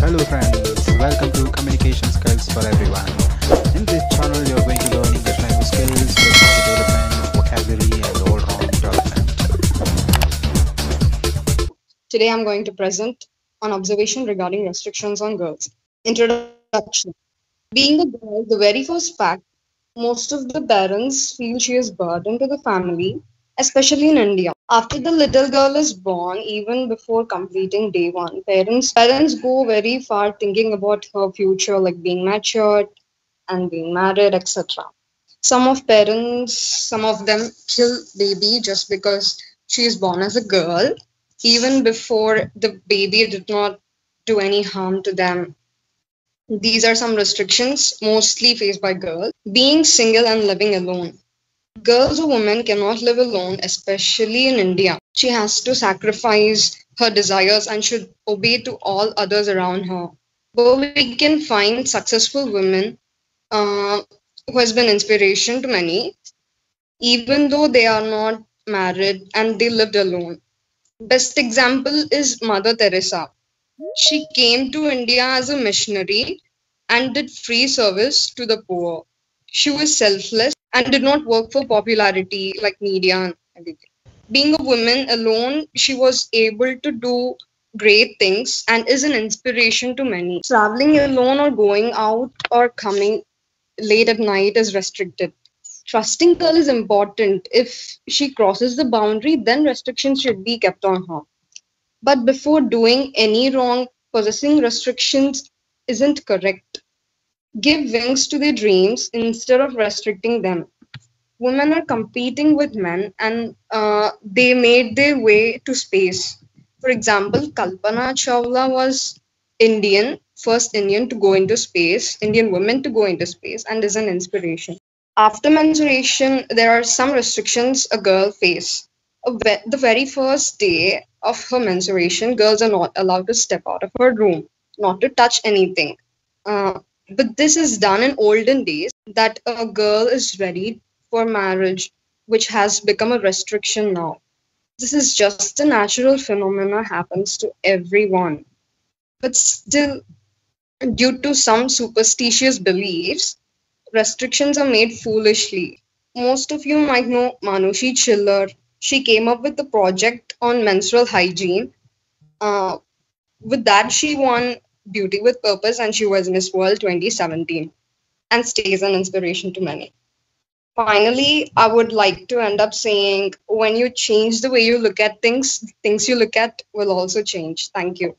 Hello friends, welcome to Communication Skills for Everyone. In this channel, you're going to learn English language skills, personality development, vocabulary, and all-round development. Today I'm going to present an observation regarding restrictions on girls. Introduction. Being a girl, the very first fact, most of the parents feel she is burden to the family, especially in India. After the little girl is born, even before completing day one, parents parents go very far thinking about her future, like being matured and being married, etc. Some of parents, some of them kill baby just because she is born as a girl even before the baby did not do any harm to them. These are some restrictions mostly faced by girls. Being single and living alone. Girls or women cannot live alone, especially in India. She has to sacrifice her desires and should obey to all others around her. But we can find successful women uh, who has been inspiration to many, even though they are not married and they lived alone Best example is Mother Teresa. She came to India as a missionary and did free service to the poor. She was selfless and did not work for popularity like media and everything. Being a woman alone, she was able to do great things and is an inspiration to many. Traveling alone or going out or coming late at night is restricted trusting girl is important. If she crosses the boundary, then restrictions should be kept on her. But before doing any wrong, possessing restrictions isn't correct. Give wings to their dreams instead of restricting them. Women are competing with men and uh, they made their way to space. For example, Kalpana Chawla was Indian, first Indian to go into space, Indian woman to go into space, and is an inspiration. After menstruation, there are some restrictions a girl face. The very first day of her menstruation, girls are not allowed to step out of her room, not to touch anything. Uh, but this is done in olden days that a girl is ready for marriage, which has become a restriction now. This is just a natural phenomena happens to everyone. But still, due to some superstitious beliefs, restrictions are made foolishly. Most of you might know Manushi Chhillar. She came up with a project on menstrual hygiene. Uh, with that, she won Beauty with Purpose and she was Miss World 2017 and stays an inspiration to many. Finally, I would like to end up saying when you change the way you look at things, things you look at will also change. Thank you.